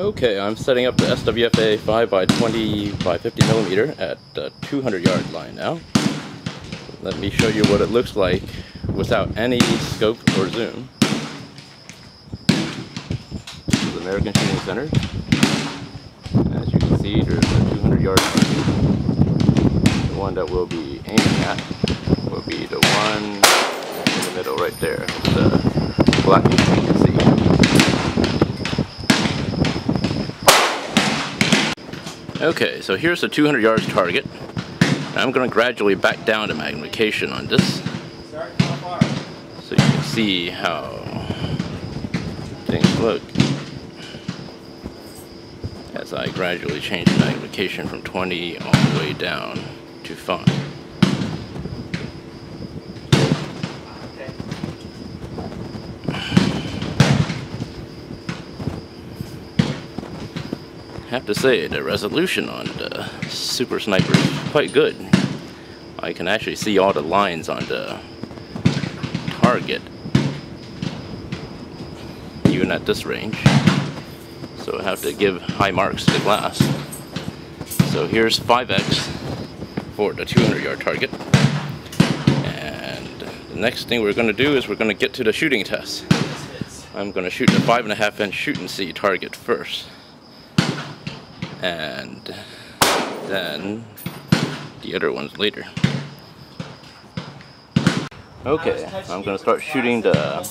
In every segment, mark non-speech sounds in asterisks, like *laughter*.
Okay, I'm setting up the SWFA 5 by 20 by 50 millimeter at the 200 yard line now. Let me show you what it looks like without any scope or zoom. This is American Shooting Center. As you can see, there's a 200 yard line. The one that we'll be aiming at will be the one in the middle right there. The black you can see. Okay, so here's the 200 yards target. I'm going to gradually back down to magnification on this. So you can see how things look as I gradually change the magnification from 20 all the way down to 5. Have to say the resolution on the Super Sniper is quite good. I can actually see all the lines on the target even at this range. So I have to give high marks to the glass. So here's 5x for the 200 yard target. And the next thing we're going to do is we're going to get to the shooting test. I'm going to shoot the 5.5 inch Shoot-N-C target first and then the other ones later. Okay, I'm to start shooting the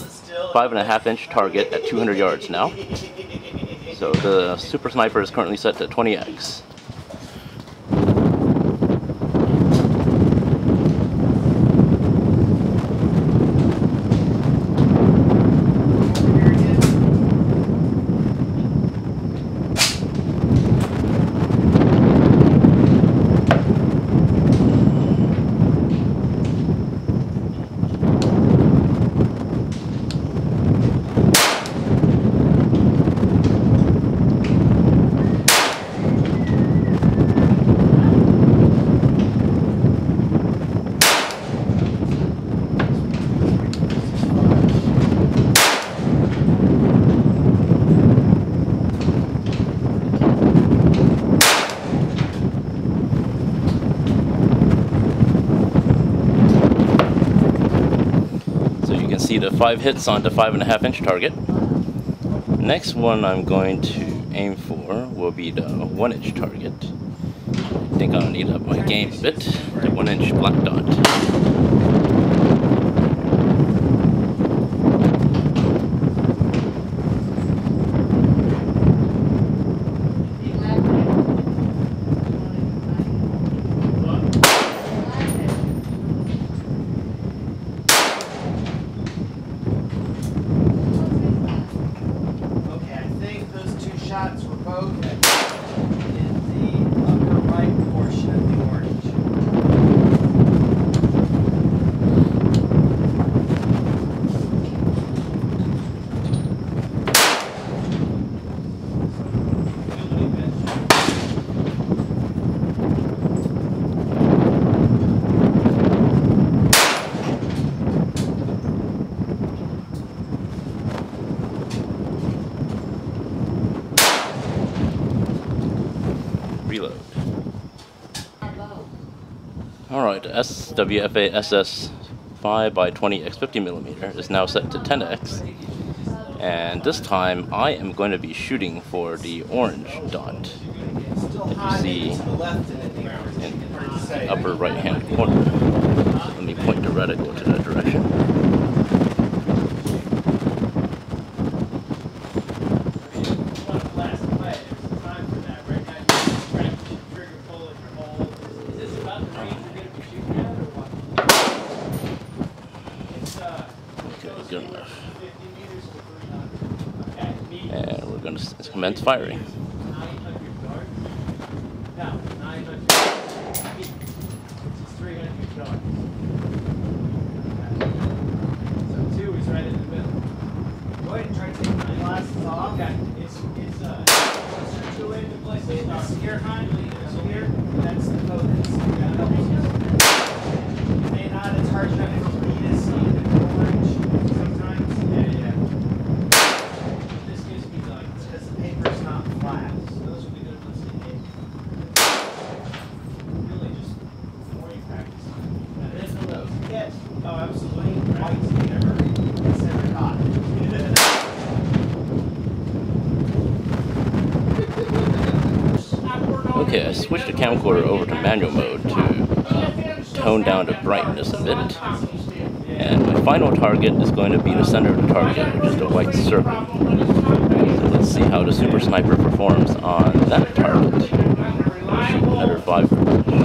five and a half inch target at 200 yards now. So the Super Sniper is currently set to 20x. The five hits onto five and a half inch target. Next one I'm going to aim for will be the one inch target. I think I'll need up my game a bit, the one inch black dot. Alright, SWFA SS 5 by 20 x 50 millimeter is now set to 10x. And this time I am going to be shooting for the orange dot that you see in the upper right hand corner. Let me point the reticle to that direction. Okay, good enough. And we're commence firing. Oh, absolutely. Okay, I switched the camcorder over to manual mode to uh, tone down the brightness a bit. And my final target is going to be the center of the target, which is the white circle. So let's see how the Super Sniper performs on that target. I'll shoot another five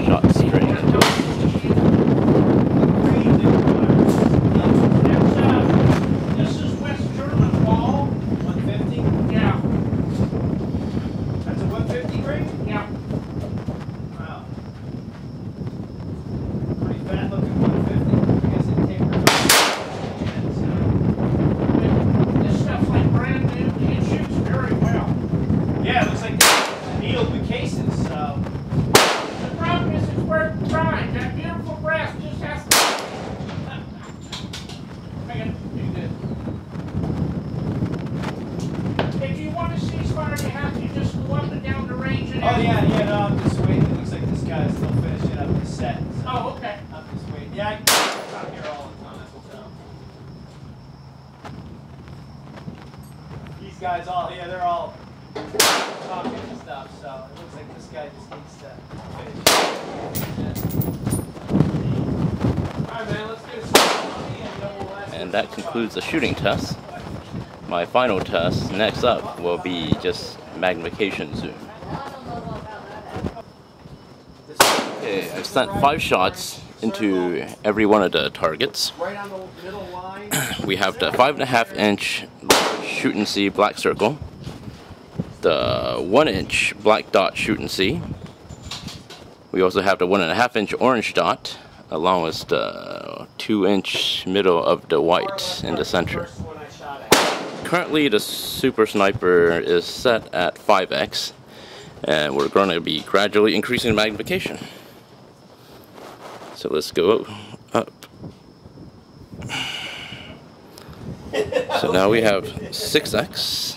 shots straight. Guy just needs to finish. All right, man. Let's get a start on the end, then we'll ask And that concludes the shooting test. My final test next up will be just magnification zoom. Okay, I've sent five shots into every one of the targets. Right on the middle line. *clears throat* We have the five and a half inch Shoot-N-C black circle, the one inch black dot Shoot-N-C. We also have the one and a half inch orange dot, along with the two inch middle of the white in the center. Currently, the Super Sniper is set at 5x, and we're going to be gradually increasing magnification. So let's go up. So now we have 6x,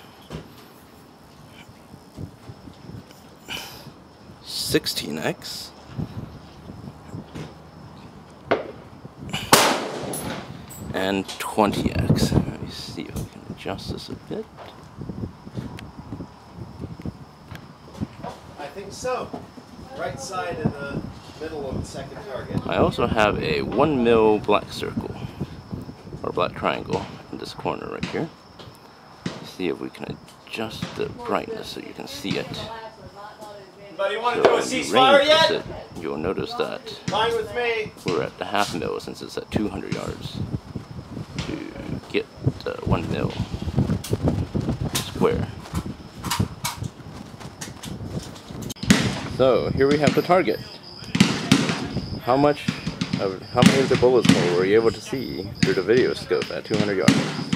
16x. And 20x. Let me see if I can adjust this a bit. I think so. Right side in the middle of the second target. I also have a 1 mil black circle, or black triangle, in this corner right here. Let's see if we can adjust the brightness so you can see it. Anybody want to So do a you ceasefire yet? you'll notice that Fine with me. we're at the half mil since it's at 200 yards to get the one mil square. So here we have the target. How much of how many of the bullets were you able to see through the video scope at 200 yards?